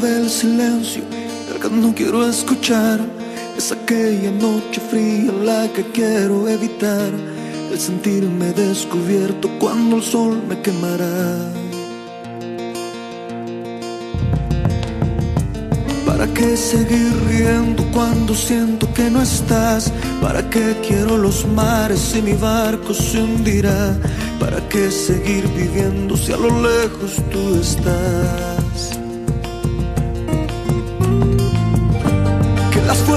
del silencio, el que no quiero escuchar. Es aquella noche fría la que quiero evitar. El sentirme descubierto cuando el sol me quemará. ¿Para qué seguir riendo cuando siento que no estás? ¿Para qué quiero los mares y mi barco se hundirá? ¿Para qué seguir viviendo si a lo lejos tú estás?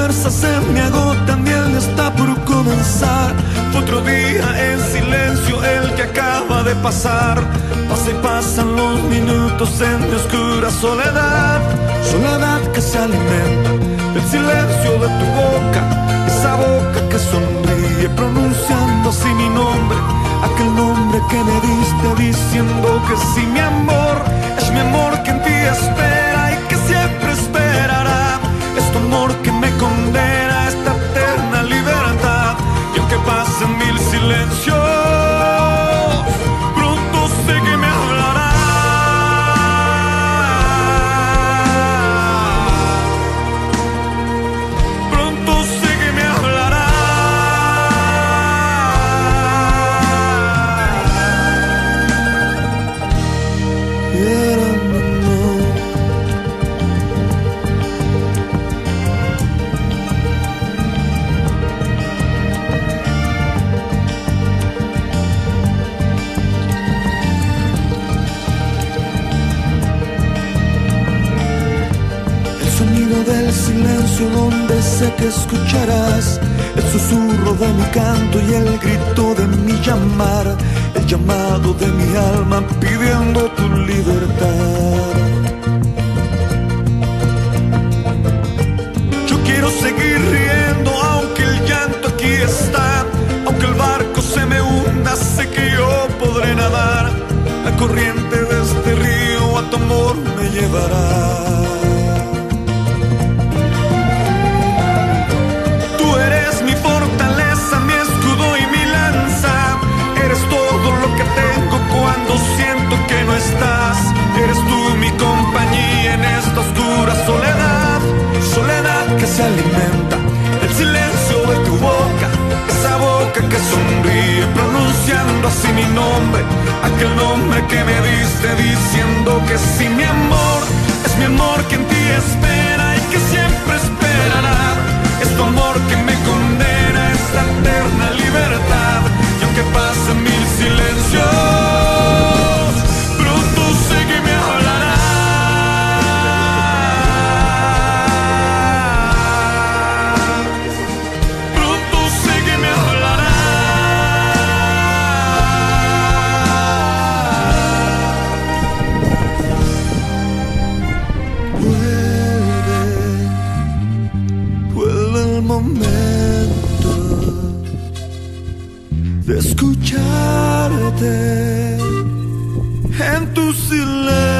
Fuerzas se me agotan está por comenzar. Otro día en silencio el que acaba de pasar. Pasa y pasan los minutos en mi oscura soledad. Soledad que se alimenta del silencio de tu boca. Esa boca que sonríe pronunciando así mi nombre. Aquel nombre que me diste diciendo que sí, mi amor. Es mi amor que en ti espera del silencio donde sé que escucharás el susurro de mi canto y el grito de mi llamar, el llamado de mi alma pidiendo tu libertad. Yo quiero seguir riendo aunque el llanto aquí está, aunque el barco se me hunda, sé que yo podré nadar. La corriente así mi nombre. Aquel nombre que me diste diciendo que sí, mi amor. Es mi amor que en ti espera y que siempre esperará. Es tu amor que me condena esta de escucharte en tu silencio.